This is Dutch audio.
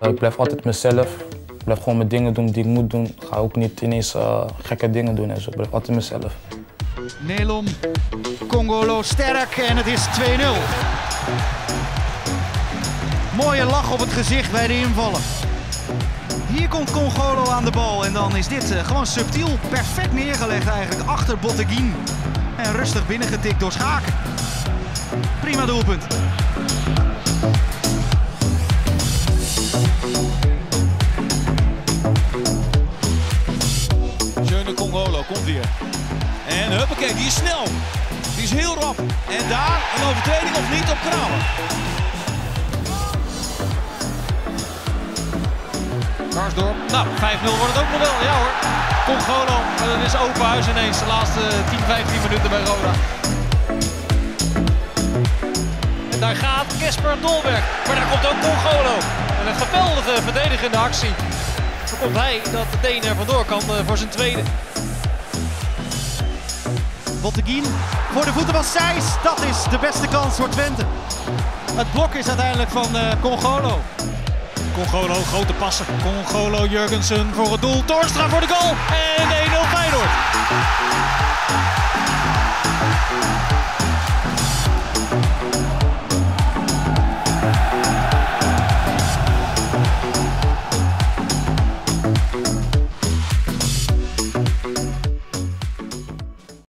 Ik blijf altijd mezelf. Ik blijf gewoon mijn dingen doen die ik moet doen. Ik ga ook niet ineens eh, gekke dingen doen en zo. Ik blijf altijd mezelf. Nelom, Congolo sterk en het is 2-0. Mooie lach op het gezicht bij de invallen. Hier komt Congolo aan de bal en dan is dit eh, gewoon subtiel, perfect neergelegd eigenlijk achter Botteguin. En rustig binnengetikt door Schaken. Prima doelpunt. Schöne Congolo komt weer. En huppakee, die is snel. Die is heel rap. En daar een overtreding of niet op Kramer. Nou, 5-0 wordt het ook nog wel. Ja hoor. Dan is open huis ineens de laatste 10, 15 minuten bij Roda. En daar gaat Kesper Dolberg. Maar daar komt ook Congolo. En een geweldige verdedigende actie. Voorkomt hij dat de Deen er vandoor kan eh, voor zijn tweede. Botteguin voor de voeten van Seis. Dat is de beste kans voor Twente. Het blok is uiteindelijk van eh, Congolo. Congolo, grote passen. Congolo, Jurgensen voor het doel. Torstra voor de goal. En 1-0 Feyenoord.